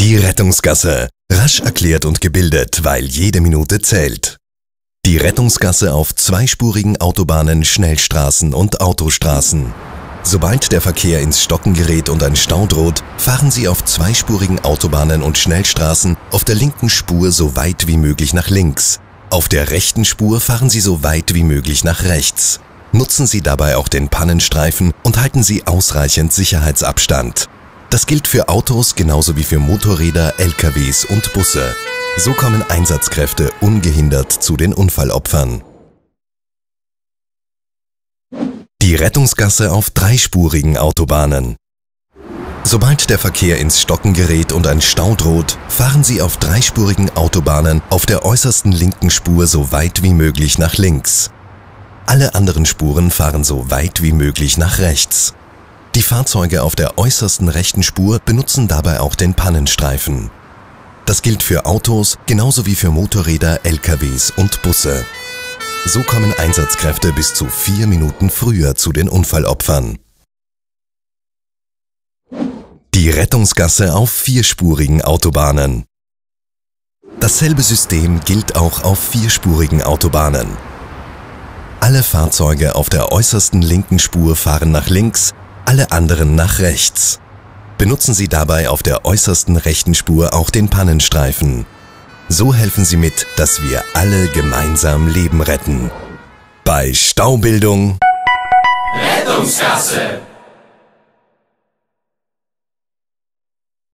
Die Rettungsgasse. Rasch erklärt und gebildet, weil jede Minute zählt. Die Rettungsgasse auf zweispurigen Autobahnen, Schnellstraßen und Autostraßen. Sobald der Verkehr ins Stocken gerät und ein Stau droht, fahren Sie auf zweispurigen Autobahnen und Schnellstraßen auf der linken Spur so weit wie möglich nach links. Auf der rechten Spur fahren Sie so weit wie möglich nach rechts. Nutzen Sie dabei auch den Pannenstreifen und halten Sie ausreichend Sicherheitsabstand. Das gilt für Autos genauso wie für Motorräder, LKWs und Busse. So kommen Einsatzkräfte ungehindert zu den Unfallopfern. Die Rettungsgasse auf dreispurigen Autobahnen. Sobald der Verkehr ins Stocken gerät und ein Stau droht, fahren Sie auf dreispurigen Autobahnen auf der äußersten linken Spur so weit wie möglich nach links. Alle anderen Spuren fahren so weit wie möglich nach rechts. Die Fahrzeuge auf der äußersten rechten Spur benutzen dabei auch den Pannenstreifen. Das gilt für Autos genauso wie für Motorräder, LKWs und Busse. So kommen Einsatzkräfte bis zu vier Minuten früher zu den Unfallopfern. Die Rettungsgasse auf vierspurigen Autobahnen. Dasselbe System gilt auch auf vierspurigen Autobahnen. Alle Fahrzeuge auf der äußersten linken Spur fahren nach links, alle anderen nach rechts. Benutzen Sie dabei auf der äußersten rechten Spur auch den Pannenstreifen. So helfen Sie mit, dass wir alle gemeinsam Leben retten. Bei Staubildung Rettungsgasse